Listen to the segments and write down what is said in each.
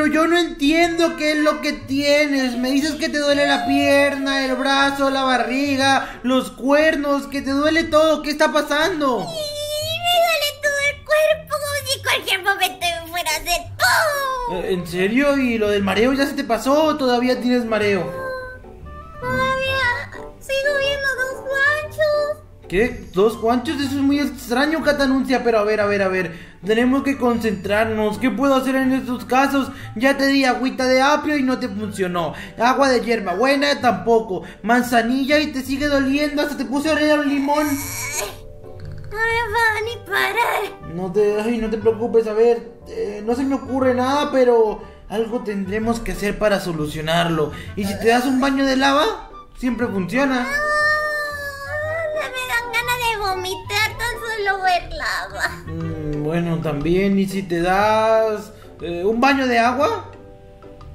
Pero yo no entiendo qué es lo que tienes. Me dices que te duele la pierna, el brazo, la barriga, los cuernos, que te duele todo. ¿Qué está pasando? me duele todo el cuerpo como si cualquier momento me fuera a hacer ¡pum! Eh, ¿En serio? ¿Y lo del mareo ya se te pasó o todavía tienes mareo? ¿Qué? ¿Dos guanchos? Eso es muy extraño, Catanuncia. Pero a ver, a ver, a ver. Tenemos que concentrarnos. ¿Qué puedo hacer en estos casos? Ya te di agüita de apio y no te funcionó. Agua de hierba buena tampoco. Manzanilla y te sigue doliendo. Hasta te puse a un limón. No me va ni parar. No te, ay, no te preocupes, a ver. eh, no se me ocurre nada, pero algo tendremos que hacer para solucionarlo. Y si te das un baño de lava, siempre funciona. Vomitar tan solo ver lava. Mm, bueno, también. ¿Y si te das eh, un baño de agua?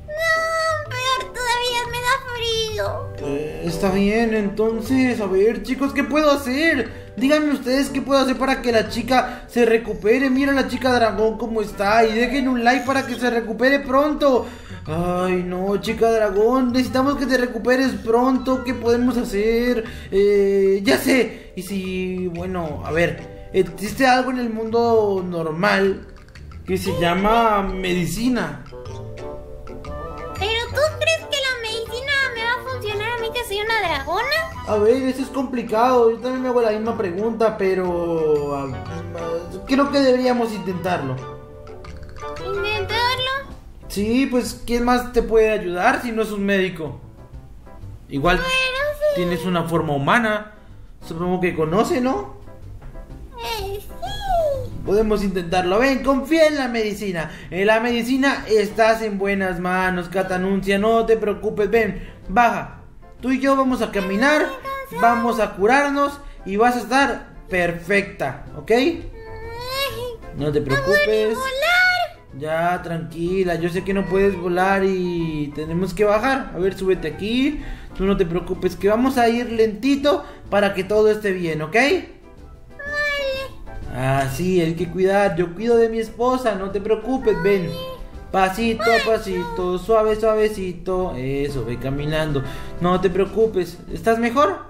No, peor todavía me da frío. Eh, está bien, entonces, a ver, chicos, ¿qué puedo hacer? Díganme ustedes qué puedo hacer para que la chica se recupere. Mira la chica dragón cómo está. Y dejen un like para que se recupere pronto. Ay, no, chica dragón. Necesitamos que te recuperes pronto. ¿Qué podemos hacer? Eh, ya sé. Y si, bueno, a ver. Existe algo en el mundo normal que se llama medicina. ¿Pero tú crees que la medicina me va a funcionar a mí que soy una dragona? A ver, eso es complicado. Yo también me hago la misma pregunta, pero creo que deberíamos intentarlo. ¿Intentarlo? Sí, pues ¿quién más te puede ayudar si no es un médico? Igual Bueno, sí. tienes una forma humana. Supongo que conoce, ¿no? Eh, sí. Podemos intentarlo. Ven, confía en la medicina. En la medicina estás en buenas manos, Catanuncia. No te preocupes. Ven, baja. Tú y yo vamos a caminar. Vamos a curarnos. Y vas a estar perfecta, ¿ok? No te preocupes. Ya, tranquila. Yo sé que no puedes volar y tenemos que bajar. A ver, súbete aquí. Tú no te preocupes, que vamos a ir lentito para que todo esté bien, ¿ok? Ah, sí, hay que cuidar. Yo cuido de mi esposa, no te preocupes, ven. Pasito a pasito, suave, suavecito. Eso, ve caminando. No te preocupes. ¿Estás mejor?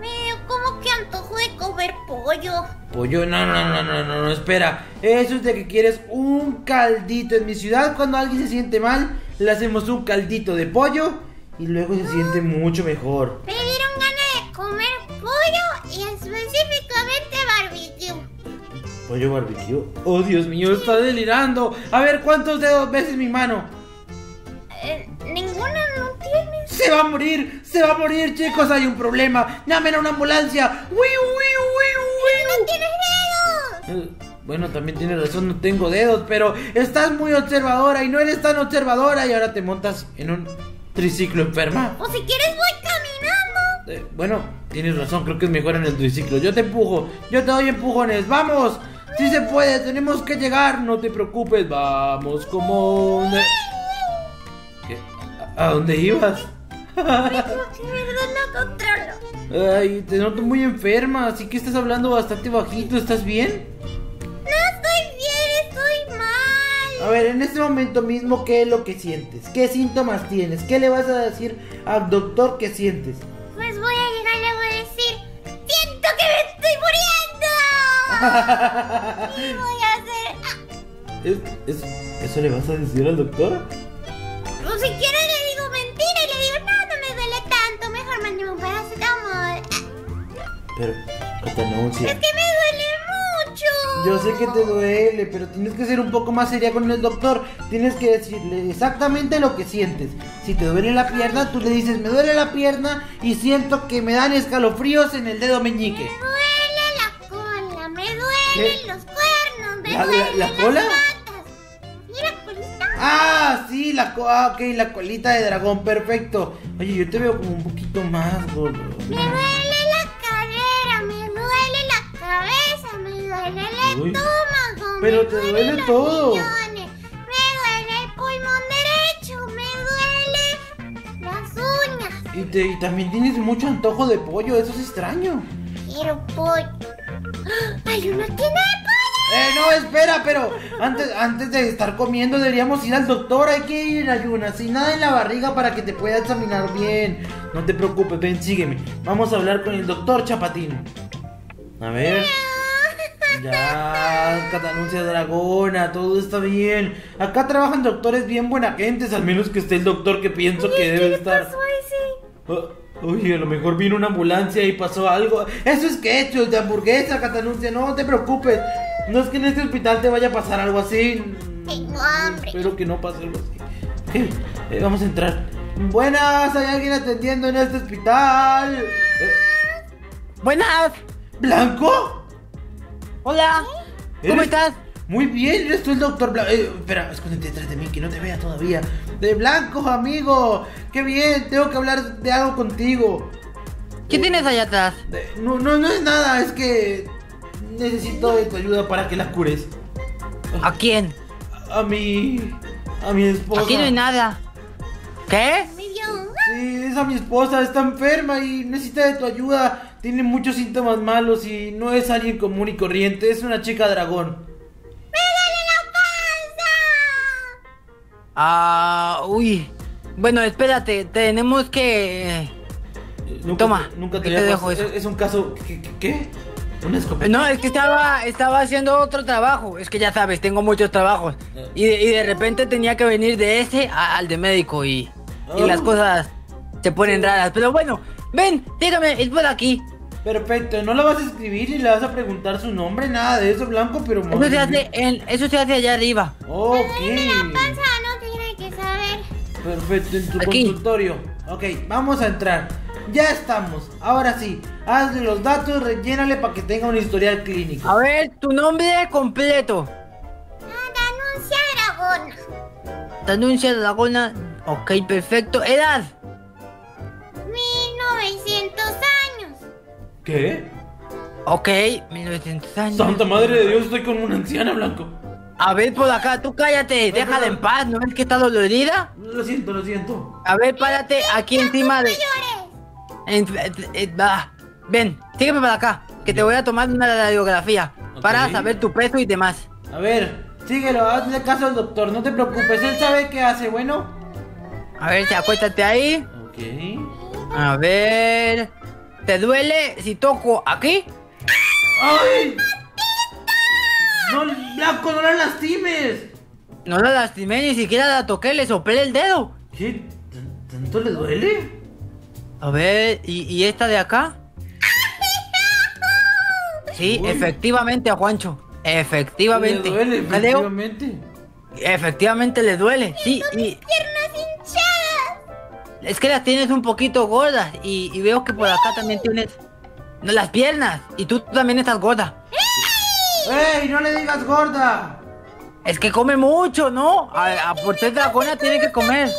Me dio como que antojo de comer pollo. Pollo, no, no, no, no, no, no, espera. Eso es de que quieres un caldito. En mi ciudad, cuando alguien se siente mal, le hacemos un caldito de pollo y luego se siente mucho mejor. Me Pollo barbecue. Oh, Dios mío, está delirando. A ver, ¿cuántos dedos ves en mi mano? Eh, ninguna no tiene. Se va a morir, se va a morir, chicos. Hay un problema. Llamen a una ambulancia. ¡Wiu, wiu, wiu, ¡No tienes dedos! wiu! Eh, Bueno, también tienes razón, no tengo dedos, pero estás muy observadora y no eres tan observadora y ahora te montas en un triciclo enferma. O si quieres voy caminando. Eh, bueno, tienes razón, creo que es mejor en el triciclo. Yo te empujo, yo te doy empujones, vamos. Si se puede, tenemos que llegar, no te preocupes, vamos como... ¿A dónde ibas? No controlo. Ay, te noto muy enferma, así que estás hablando bastante bajito, ¿estás bien? No estoy bien, estoy mal. A ver, en este momento mismo, ¿qué es lo que sientes? ¿Qué síntomas tienes? ¿Qué le vas a decir al doctor que sientes? Voy a hacer. ah, ¿Es- es- ¿Eso le vas a decir al doctor? O si quiero le digo mentira y le digo: No, no me duele tanto. Mejor mándame un paracetamol. Pero, Catanuncia. Es que me duele mucho. Yo sé que te duele, pero tienes que ser un poco más seria con el doctor. Tienes que decirle exactamente lo que sientes. Si te duele la pierna, tú le dices, me duele la pierna y siento que me dan escalofríos en el dedo meñique. ¿Qué? los cuernos, ¿La- la- la cola? Mira, colita. Ah, sí, la, co- ah, ok, la colita de dragón, perfecto. Oye, yo te veo como un poquito más gordo. Me duele la cadera, me duele la cabeza, me duele el Uy, estómago. pero me te duele todo. Me duele el pulmón derecho, me duele las uñas. Y, te- y también tienes mucho antojo de pollo, eso es extraño. Quiero pollo. ¡Ah! ¡Hay una tienda de pollo! Eh, no, espera, pero antes, antes de estar comiendo deberíamos ir al doctor. Hay que ir en ayunas, sin nada en la barriga para que te pueda examinar bien. No te preocupes, ven, sígueme. Vamos a hablar con el doctor Chapatín. A ver. Ya, Catanuncia Dragona, todo está bien. Acá trabajan doctores bien buena gentes, al menos que esté el doctor que pienso que debe estar. pasó a ese? Ah, Oye, a lo mejor vino una ambulancia y pasó algo. Eso es ketchup de hamburguesa, Catanuncia, no te preocupes. No es que en este hospital te vaya a pasar algo así. Tengo hambre. Espero que no pase algo así. Eh, vamos a entrar. Buenas, hay alguien atendiendo en este hospital. Eh, Buenas. ¿Blanco? Hola. ¿Cómo ¿Eres- estás? Muy bien, eres tú el doctor Blanco. espera, escóndete detrás de mí, que no te vea todavía. De Blanco, amigo. Qué bien, tengo que hablar de algo contigo. ¿Qué tienes allá atrás? De- no, no, no es nada, es que necesito de tu ayuda para que la cures. ¿A quién? A mi. a mi esposa. Aquí no hay nada. ¿Qué? Sí, es a mi esposa, está enferma y necesita de tu ayuda. Tiene muchos síntomas malos y no es alguien común y corriente, es una chica dragón. Ah, uy. Bueno, espérate, tenemos que... Nunca, Toma, nunca te, dejo eso. Es, un caso. ¿Qué? qué- escopeta? No, es que estaba, estaba haciendo otro trabajo. Es que ya sabes, tengo muchos trabajos. Y de, y de repente tenía que venir de ese a- al de médico y, y las cosas se ponen raras. Pero bueno, ven, dígame, es por aquí. Perfecto, no la vas a escribir ni le vas a preguntar su nombre, nada de eso, Blanco, pero. Eso se hace, en, eso se hace allá arriba. Ok. Perfecto, en tu Aquí. consultorio. Ok, vamos a entrar. Ya estamos. Ahora sí, hazle los datos, rellénale para que tenga un historial clínico. A ver, tu nombre completo. Nada, anuncia dragona. Denuncia de Laguna. Ok, perfecto. Edad. 1900 años. ¿Qué? Ok, 1900 años. Santa madre de Dios, estoy con una anciana, Blanco. A ver, por acá, tú cállate, déjala en paz, ¿no ves que está dolorida? Lo siento, lo siento. A ver, párate aquí encima de... Llores. en- eh, eh, va. Ven, sígueme para acá, que te voy a tomar una radiografía Ok. para saber tu peso y demás. A ver, síguelo, hazle caso al doctor, no te preocupes, él sabe qué hace, bueno. A ver, si acuéstate ahí. Ok. A ver... ¿Te duele si toco aquí? ¡Ay! No, Blanco, no la lastimes. No la lastimé, ni siquiera la toqué, le soplé el dedo. ¿Qué? ¿Tan- ¿Tanto le duele? A ver, ¿y, y esta de acá? Sí, Uy. efectivamente a Juancho. Efectivamente. Le duele, efectivamente. efectivamente le duele. Sí, y Piernas hinchadas. es que las tienes un poquito gordas. Y, y veo que por acá también tienes. No, las piernas. Y tú también estás gorda. ¡Ey, no le digas gorda! Es que come mucho, ¿no? A, a por ser dragona tiene que comer.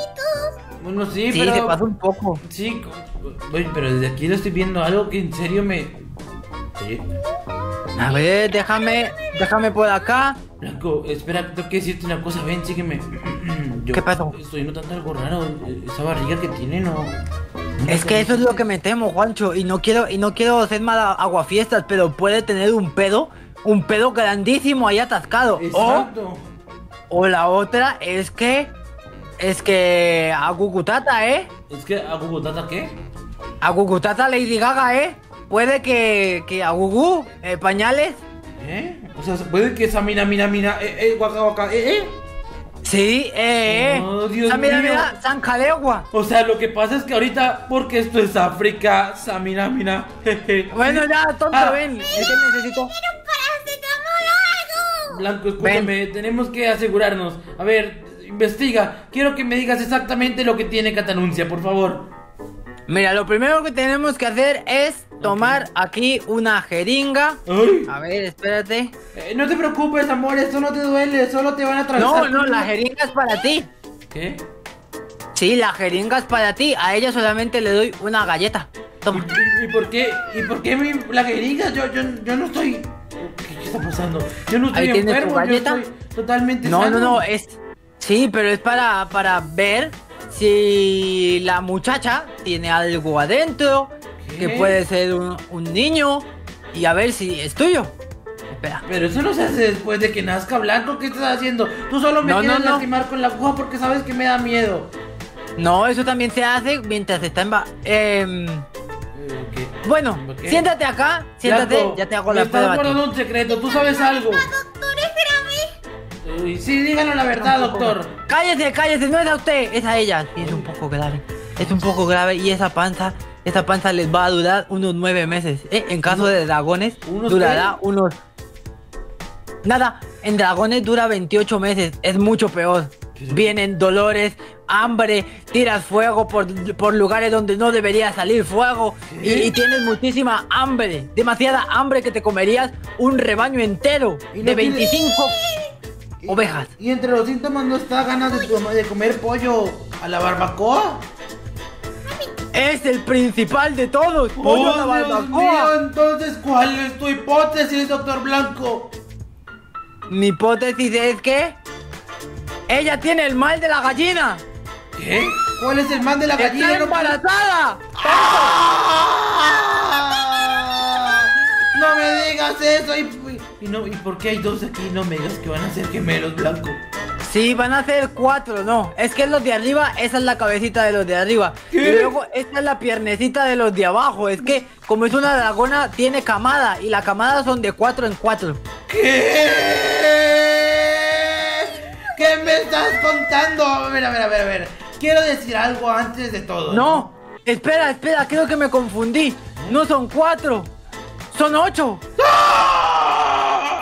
Bueno, sí, Sí, pero... se pasó un poco. Sí, oye, pero desde aquí lo estoy viendo algo que en serio me... Sí. A ver, déjame, déjame por acá. Blanco, espera, tengo que decirte una cosa, ven, sígueme. Yo ¿Qué pasó? Estoy notando algo raro, esa barriga que tiene no... Es que eso es lo que me temo, Juancho, y no quiero, y no quiero ser mala aguafiestas, pero puede tener un pedo, un pedo grandísimo ahí atascado. O, Exacto. o la otra es que, es que a Gugutata, ¿eh? Es que a Gugutata, ¿qué? A Gugutata Lady Gaga, ¿eh? Puede que, que a Gugu, eh, pañales. ¿Eh? O sea, puede que esa mina, mina, mina, eh, eh, guaca, guaca, eh, eh. Sí, eh, eh. Oh, Dios Ah, mira, mío. mira, Sancalegua. O sea, lo que pasa es que ahorita, porque esto es África, Samina, mina, jeje. Bueno, ya, tonto, Ah. ven. Es que necesito. Blanco, escúchame, tenemos que asegurarnos. A ver, investiga. Quiero que me digas exactamente lo que tiene Catanuncia, por favor. Mira, lo primero que tenemos que hacer es tomar aquí una jeringa. Ay. A ver, espérate. Eh, no te preocupes, amor, esto no te duele, solo te van a No, atravesar. no, con la jeringa es para ti. ¿Qué? Sí, la jeringa es para ti. A ella solamente le doy una galleta. Toma. ¿Y, y por qué? ¿Y por qué mi, la jeringa? Yo, yo, yo no estoy. ¿Qué, qué está pasando? Yo no estoy enfermo, yo galleta. estoy totalmente No, sano. no, no, es. Sí, pero es para, para ver si la muchacha tiene algo adentro, ¿Qué? que puede ser un, un niño, y a ver si es tuyo. espera. Pero eso no se hace después de que nazca Blanco. ¿Qué estás haciendo? Tú solo me No, quieres no, no. lastimar con la aguja porque sabes que me da miedo. No, eso también se hace mientras está en... ba- Eh. Bueno, siéntate acá, siéntate, Blanco, ya te hago la estás prueba. guardando un secreto. ¿Tú sabes algo? Doctor, es grave. Uy, sí, díganos la verdad, doctor. Cállese, cállese, no es a usted, es a ella. Sí, es un poco grave. Es un poco grave y esa panza, esa panza les va a durar unos nueve meses. ¿eh? En caso de dragones, ¿Unos durará unos... Nada, en dragones dura 28 meses, es mucho peor. Vienen dolores, hambre, tiras fuego por, por lugares donde no debería salir fuego y, tienes muchísima hambre, demasiada hambre que te comerías un rebaño entero ¿Y no de tienes- 25 ovejas. Y entre los síntomas no está ganas de, comer pollo a la barbacoa. Es el principal de todos, pollo a la Oh, barbacoa. mío, entonces, ¿cuál es tu hipótesis, doctor Blanco? Mi hipótesis es que ella tiene el mal de la gallina. ¿Qué? ¿Cuál es el mal de la gallina? ¡Está embarazada! ¡Ah! No me digas eso. ¿Y, y no, ¿Y por qué hay dos aquí? No me digas que van a ser gemelos blancos. Sí, van a ser cuatro, no. Es que los de arriba, esa es la cabecita de los de arriba. ¿Qué? Y luego esta es la piernecita de los de abajo. Es que como es una dragona, tiene camada. Y la camada son de cuatro en cuatro. ¿Qué? ¿Qué me estás contando? A ver, a ver, a ver, a ver. Quiero decir algo antes de todo. No, espera, espera, creo que me confundí. No son cuatro, son ocho. ¡Ah!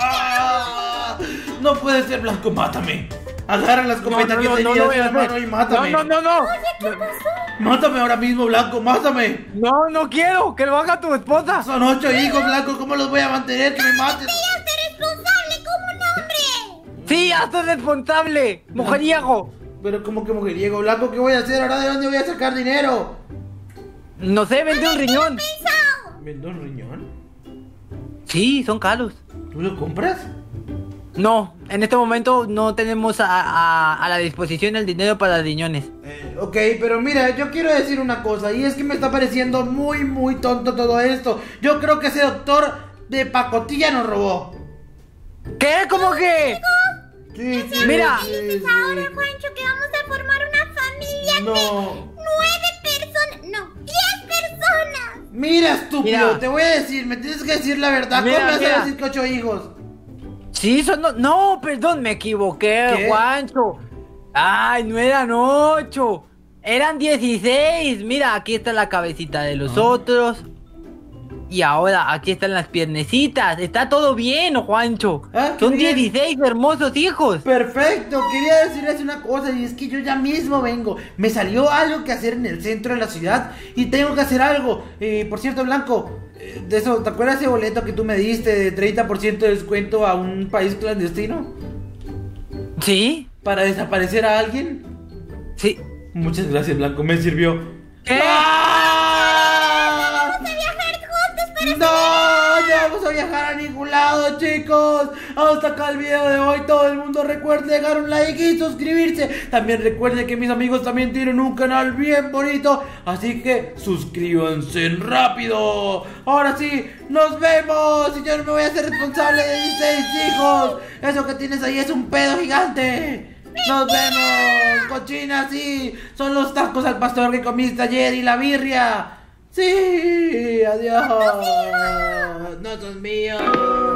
No puede ser blanco, mátame. Agarra la escopeta que tenías lo voy en a la mano hacer. y mátame. No, no, no, no. Mátame ahora mismo, blanco, mátame. No, no quiero, que lo haga tu esposa. Son ocho hijos, blanco, ¿cómo los voy a mantener? Que me mates. ¡Hazte responsable como un hombre! Sí, hazte responsable, mujeriego. Pero como que mujeriego, blanco, ¿qué voy a hacer? ¿Ahora de dónde voy a sacar dinero? No sé, vende un riñón. ¿Vendo un riñón? Sí, son caros. ¿Tú lo compras? No, en este momento no tenemos a, a- a la disposición el dinero para riñones. Eh, ok, pero mira, yo quiero decir una cosa, y es que me está pareciendo muy, muy tonto todo esto. Yo creo que ese doctor de pacotilla nos robó. ¿Qué? ¿Cómo que? Sí, sí, Mira. sí, ahora, Juancho, que vamos a formar una familia No. de nueve personas. No, diez personas. Mira, estúpido, Mira. te voy a decir, me tienes que decir la verdad. Mira, ¿Cómo vas a mira. decir que ocho hijos? Sí, son... No, no, perdón, me equivoqué, ¿Qué? Juancho. Ay, no eran ocho. Eran 16. Mira, aquí está la cabecita de los Ah. otros. Y ahora aquí están las piernecitas. Está todo bien, Juancho. Ah, Son bien. 16 hermosos hijos. Perfecto, quería decirles una cosa y es que yo ya mismo vengo. Me salió algo que hacer en el centro de la ciudad y tengo que hacer algo. Eh, por cierto, Blanco, eh, de eso, ¿te acuerdas ese boleto que tú me diste de 30% de descuento a un país clandestino? ¿Sí? ¿Para desaparecer a alguien? Sí. Muchas gracias, Blanco, me sirvió. ¡Ah! Viajar a ningún lado, chicos! Hasta acá el video de hoy. Todo el mundo recuerde dejar un like y suscribirse. También recuerde que mis amigos también tienen un canal bien bonito. Así que suscríbanse rápido. Ahora sí, nos vemos. Y yo no me voy a hacer responsable de mis seis hijos. Eso que tienes ahí es un pedo gigante. Nos vemos, cochina, sí. Son los tacos al pastor que comiste ayer y la birria. Sí, adiós. No son míos.